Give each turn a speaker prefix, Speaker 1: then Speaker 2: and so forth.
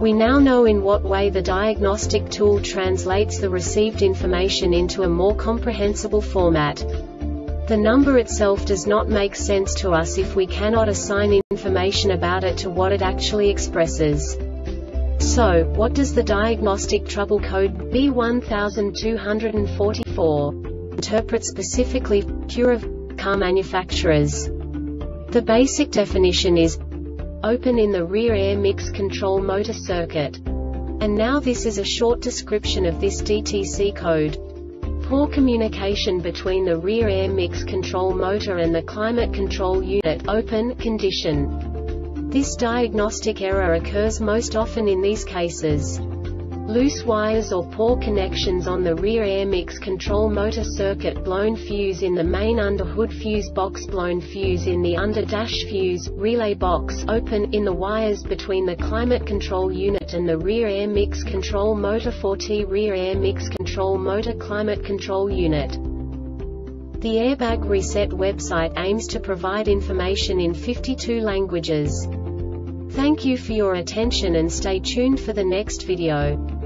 Speaker 1: We now know in what way the diagnostic tool translates the received information into a more comprehensible format. The number itself does not make sense to us if we cannot assign information about it to what it actually expresses. So, what does the diagnostic trouble code B1244 interpret specifically for car manufacturers? The basic definition is open in the rear air mix control motor circuit. And now this is a short description of this DTC code. Poor communication between the rear air mix control motor and the climate control unit open condition. This diagnostic error occurs most often in these cases loose wires or poor connections on the rear air mix control motor circuit blown fuse in the main under hood fuse box blown fuse in the under dash fuse, relay box open in the wires between the climate control unit and the rear air mix control motor 4T rear air mix control motor climate control unit. The Airbag Reset website aims to provide information in 52 languages. Thank you for your attention and stay tuned for the next video.